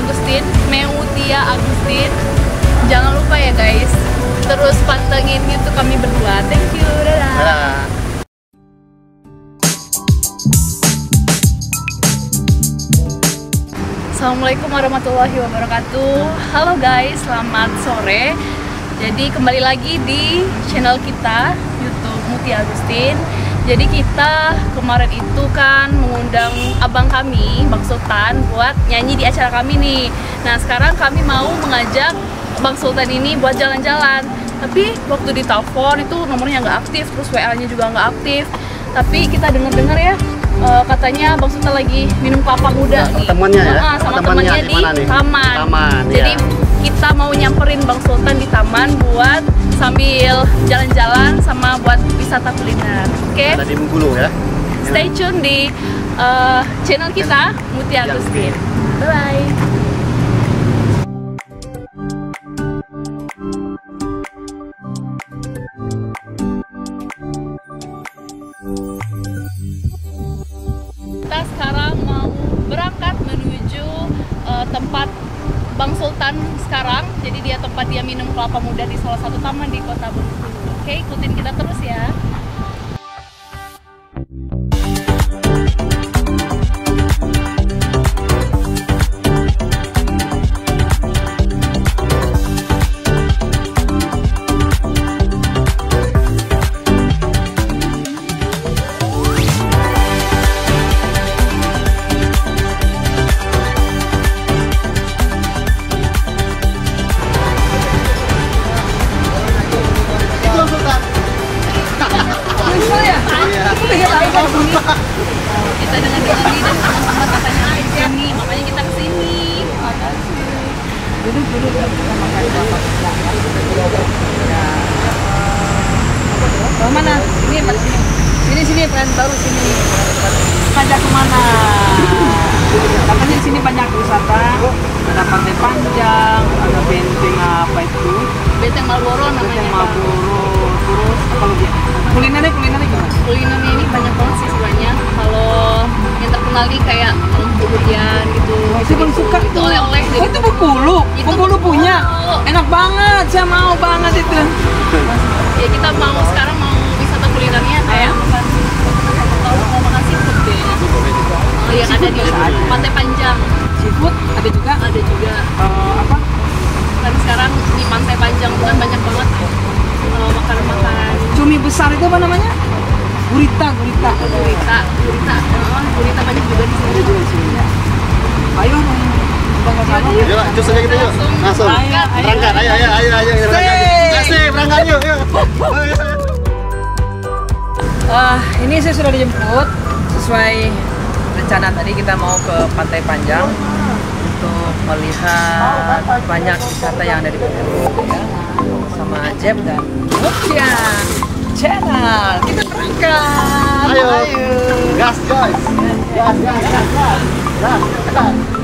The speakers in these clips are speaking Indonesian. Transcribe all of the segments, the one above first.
Agustin, Meutia Agustin. Jangan lupa ya guys, terus pantengin YouTube kami berdua. Thank you, dadah. Assalamualaikum warahmatullahi wabarakatuh Halo guys, selamat sore Jadi kembali lagi di channel kita Youtube Muti Agustin Jadi kita kemarin itu kan mengundang abang kami, Bang Sultan Buat nyanyi di acara kami nih Nah sekarang kami mau mengajak Bang Sultan ini buat jalan-jalan Tapi waktu ditelepon itu nomornya nggak aktif Terus WA-nya juga nggak aktif Tapi kita dengar-dengar ya eh, katanya Bang Sultan lagi minum kelapa muda Nah, nih. temannya ya? Heeh, sama Temannya temannya di di, taman. Taman, Jadi iya. kita mau nyamperin Bang Sultan di taman buat sambil jalan-jalan sama buat wisata kuliner. Oke, Ada di Bengkulu ya. stay tune di eh, channel kita Muti Iya. Agustin. Bye bye. Tempat dia minum kelapa muda di salah satu taman di Kota Bengkulu. Oke, ikutin kita terus ya. Katanya di sini banyak wisata. Ada pantai panjang, ada benteng apa itu? Benteng Marlboro namanya. Benteng. Marlboro, terus apa lagi? Kulinernya, kulinernya gimana? Kulinernya ini banyak banget sih sebenarnya. Kalau yang terkenal nih kayak durian gitu. Saya paling suka Itu oleh-oleh Oh, itu Bengkulu. Itu Bengkulu punya. Enak banget, saya mau banget itu. ya kita mau sekarang mau wisata kulinernya kayak kalau mau makan seafood deh oh, yang ada di Seafood ada juga. ada juga Eh, apa? kan sekarang di pantai panjang kan banyak banget eh, makanan-makanan Cumi besar itu apa namanya? Gurita, gurita. gurita gurita eh, gurita banyak juga di sini juga di sini. Ayo, Bang Kasano. Yuk, cus aja kita yuk. Langsung. Ayo, ayo. Berangkat. Ayo, ayo, ayo, ayo. Berangkat. Sip. Asik, berangkat yuk. yuk. Ayo, ayo. Ah, ini saya sudah dijemput sesuai rencana tadi kita mau ke Pantai Panjang untuk melihat banyak wisata yang ada di Bengkulu ya. Sama Ajep dan Mutia Channel. Kita berangkat. Ayo. Gas, guys. Gas, gas, gas, gas. Gas, gas.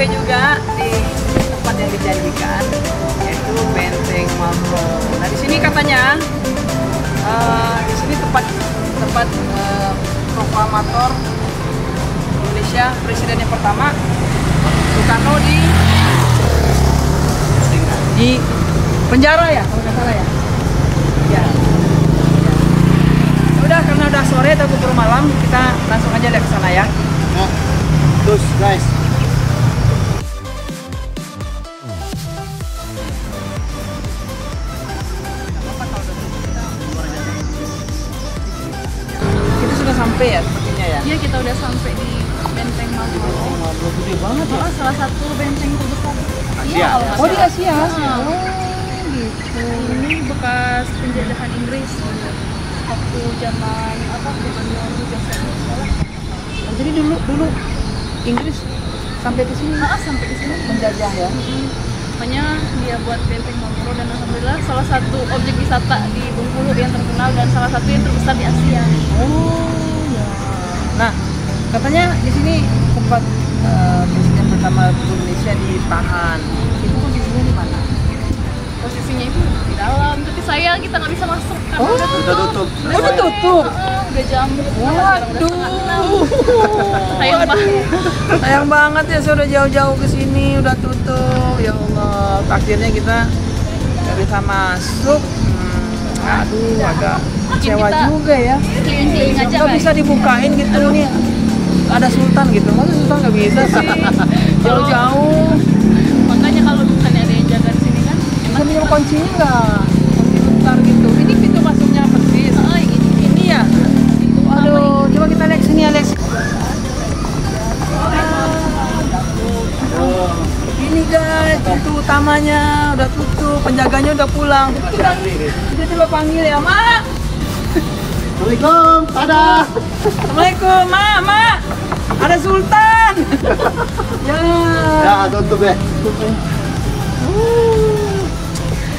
Sampai juga di tempat yang dijanjikan yaitu Benteng Marlboro. Nah di sini katanya eh, di sini tempat tempat eh, proklamator Indonesia presiden yang pertama Soekarno di di penjara ya kalau nggak salah ya. Ya. Udah karena udah sore atau keburu malam kita langsung aja deh ke sana ya. Nah, terus guys. Sampai ya sepertinya ya. Iya kita udah sampai di Benteng Marlboro. Marlboro gede banget ya. Oh, salah satu benteng terbesar Asia. Iya, nggak Oh di. Asia. Ah. Oh gitu. Ini bekas penjajahan Inggris waktu zaman apa gubernur Joseph Oh, jadi dulu dulu Inggris sampai ke sini Ah, sampai di sini. menjajah ya. Makanya dia buat benteng Marlboro dan alhamdulillah salah satu objek wisata di Bengkulu yang terkenal dan salah satu yang terbesar di Asia. Oh ya. Nah katanya di sini tempat eh, presiden pertama Indonesia ditahan. Itu posisinya di mana? Posisinya itu di dalam, tapi sayang kita nggak bisa masuk karena Oh. udah tutup. Udah tutup. Udah Udah sore. tutup? Heeh, udah jam udah enam. Sayang banget. Sayang banget ya sudah jauh-jauh ke sini udah tutup. Ya Allah, akhirnya kita nggak bisa masuk. Hmm, aduh, agak kecewa kita- juga ya. Keliling-keliling aja Nggak guys. bisa dibukain gitu nih. Ada sultan gitu, masa sultan nggak bisa sih? Jauh-jauh. Makanya kalau bukannya ada yang jaga di sini kan, Bisa minum kuncinya nggak? Kunci bentar gitu. Ini pintu masuknya persis. oh ini Ini ya. Waduh, coba kita lihat sini Alex. Ini guys, pintu utamanya udah tutup, penjaganya udah pulang. Kita coba panggil ya, Mak. Assalamualaikum. Dadah. Assalamualaikum, Mak, Mak. Ada Sultan. ya. Ya, tutup ya. Uh.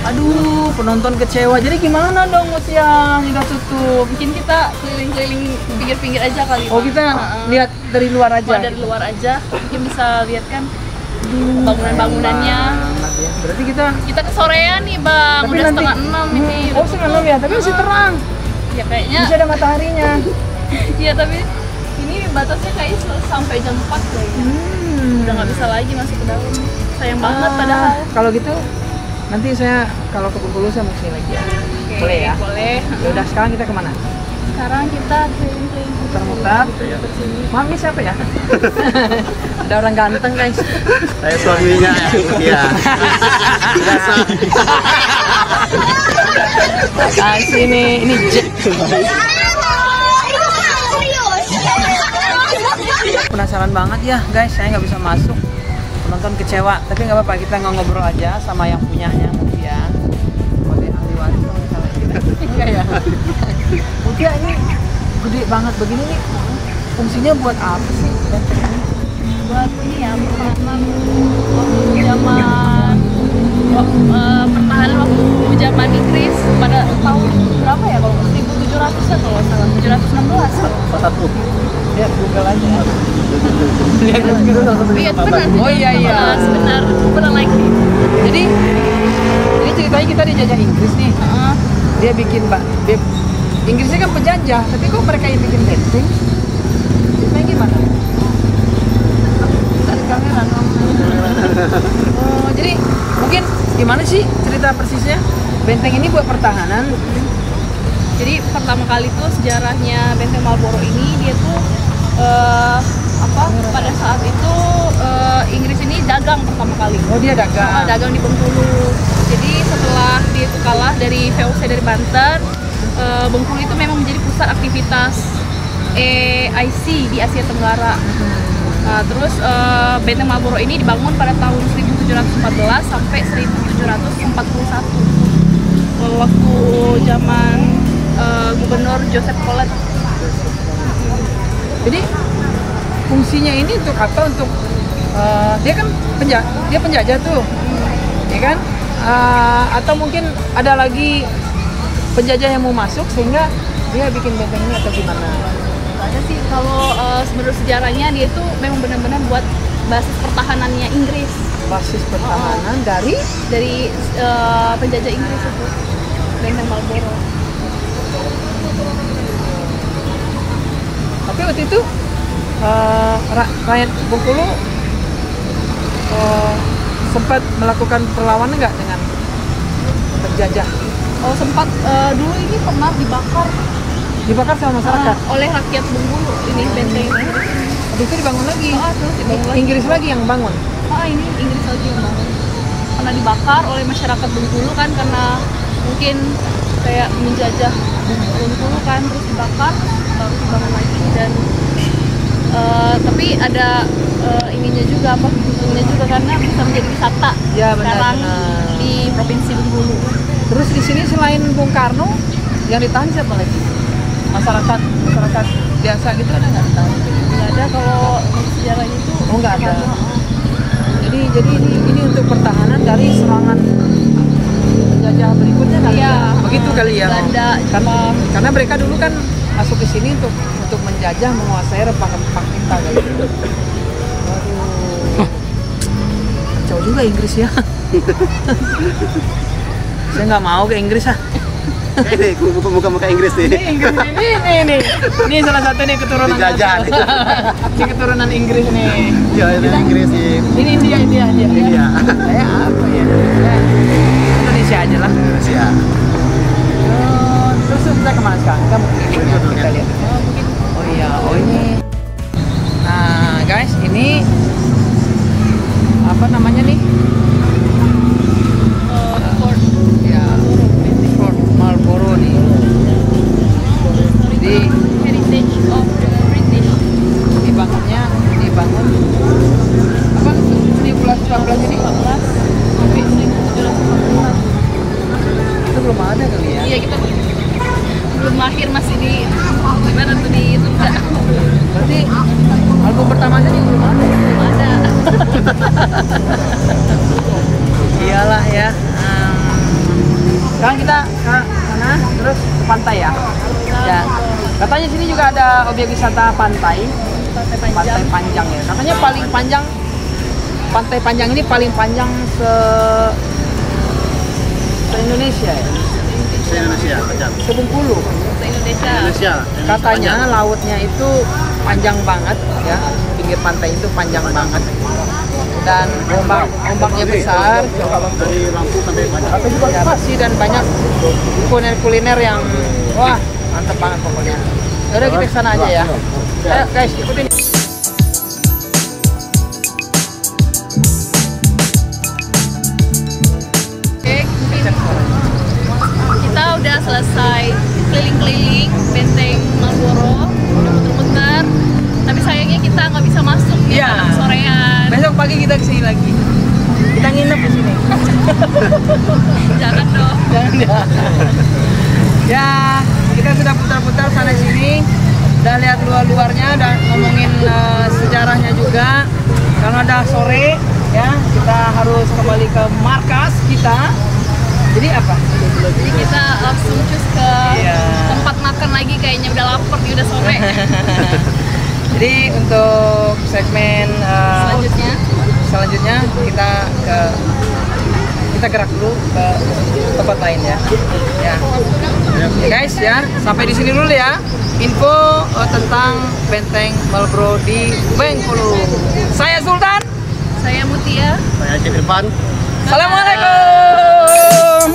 Aduh, penonton kecewa. Jadi gimana dong siang udah tutup? mungkin kita keliling-keliling pinggir-pinggir aja kali. Oh kita Heeh. lihat dari luar aja. dari luar aja, mungkin bisa lihat kan bangunan-bangunannya. Ya. Berarti kita Kita kesorean nih bang, Tapi udah nanti- setengah enam ini. Hmm, oh setengah enam ya, tapi masih terang. Ya kayaknya, Masih ada mataharinya. iya tapi ini batasnya kayak sampai jam 4 kayaknya. Hmm. Udah nggak bisa lagi masuk ke dalam. Sayang banget Ah, padahal. Kalau gitu nanti saya kalau ke Bengkulu saya mau ke sini lagi ya. Oke, Boleh ya? Boleh. Ya udah sekarang kita ke mana? Sekarang kita keliling-keliling. Muter-muter. Maaf ini siapa ya? ada orang ganteng guys. Saya suaminya ya. Biasa. Kasih nih, ini Jack. Penasaran banget ya guys, saya nggak bisa masuk. Penonton kecewa, tapi nggak apa-apa kita ngobrol aja sama yang punyanya Mutia. Boleh ahli waris kalau misalnya kita. Enggak ya. Mutia ini gede banget begini nih. Fungsinya buat apa sih buat ini ya waktu zaman waktu, eh, pertahanan kalau salah. 716 Satu. Lihat Google aja. Lihat gitu langsung iya benar. Oh, iya, iya. 716, benar benar lagi Jadi ini ceritanya kita dijajah Inggris nih. Heeh. dia bikin mbak dia, Inggrisnya kan penjajah tapi kok mereka yang bikin benteng ceritanya gimana? Dari kamera. Oh jadi mungkin gimana sih cerita persisnya? Benteng ini buat pertahanan jadi pertama kali tuh sejarahnya benteng Marlboro ini dia tuh eh, apa pada saat itu eh, Inggris ini dagang pertama kali oh dia dagang dagang di Bengkulu. Jadi setelah dia itu kalah dari VOC dari Banten, eh, Bengkulu itu memang menjadi pusat aktivitas EIC di Asia Tenggara. Nah, terus eh, Benteng Marlboro ini dibangun pada tahun 1714 sampai 1741. Eh, Waktu zaman eh, Gubernur Joseph Collet. jadi fungsinya ini untuk apa untuk eh, dia kan penjajah dia penjajah tuh ya kan Eh, atau mungkin ada lagi penjajah yang mau masuk sehingga dia bikin benteng ini atau gimana Ada sih kalau eh, sebenarnya sejarahnya dia itu memang benar-benar buat basis pertahanannya Inggris. basis pertahanan dari dari eh, penjajah Inggris itu benteng Marlboro. Tapi waktu itu eh, ra- rakyat Bengkulu eh, sempat melakukan perlawanan nggak dengan penjajah? Oh sempat eh, dulu ini pernah dibakar. Dibakar sama masyarakat? Eh, oleh rakyat Bengkulu ini benteng habis itu dibangun lagi. Ah, terus dibangun lagi. Inggris lagi yang bangun? Ah ini Inggris lagi yang bangun. Karena dibakar oleh masyarakat Bengkulu kan karena mungkin kayak menjajah Bengkulu kan terus dibakar baru dibangun lagi dan Eh, tapi ada eh, ininya juga apa untungnya juga karena bisa menjadi wisata Ya, benar, sekarang benar. di provinsi Bengkulu. Terus di sini selain Bung Karno, yang ditahan siapa lagi? Masyarakat masyarakat biasa gitu ada nggak ditahan? Nggak ada kalau sejarahnya itu. Oh, nggak ada. Karena, Jadi jadi ini ini untuk pertahanan dari serangan penjajah berikutnya kali Iya. ya. Begitu kali ya. Belanda, Jepang. karena mereka dulu kan masuk ke sini untuk untuk menjajah menguasai rempah-rempah kita kali. Waduh. Kacau juga Inggris ya. Saya nggak mau ke Inggris ah. Ini muka-muka Inggris nih. Ini Inggris ini nih nih. Ini salah satu nih keturunan Dijajah nih. Ini keturunan Inggris nih. Iya, ini Inggris sih. Ini India India India. India. Saya apa ya? Katanya sini juga ada objek wisata pantai Pantai pantai panjang. panjang ya katanya paling panjang pantai panjang ini paling panjang se se Indonesia ya Se Indonesia, panjang. se Bengkulu Se Indonesia. Indonesia. katanya lautnya itu panjang banget ya pinggir pantai itu panjang banget dan ombak ombaknya besar Dari Lampung sampai Banjar. ya bersih dan banyak kuliner kuliner yang wah mantep banget pokoknya Yaudah kita ke sana aja ya ayo guys ikutin kita udah selesai keliling-keliling benteng Marlboro, udah muter-muter. Tapi sayangnya kita nggak bisa masuk di Iya. malam sorean. besok pagi kita ke sini lagi kita nginep di sini Jangan dong. jangan ya ya kita sudah putar-putar sana sini. Udah lihat luar-luarnya udah ngomongin eh, sejarahnya juga. Karena udah sore ya kita harus kembali ke markas kita. Jadi apa? Jadi kita langsung cus ke Iya. tempat makan lagi kayaknya udah lapar nih udah sore. jadi untuk segmen eh, Selanjutnya? selanjutnya kita ke kita gerak dulu ke tempat lain ya. Ya. Ya, guys ya, sampai di sini dulu ya. Info eh, tentang Benteng Marlboro di Bengkulu. Saya Sultan. saya Mutia. Saya Cik Irfan. Assalamualaikum.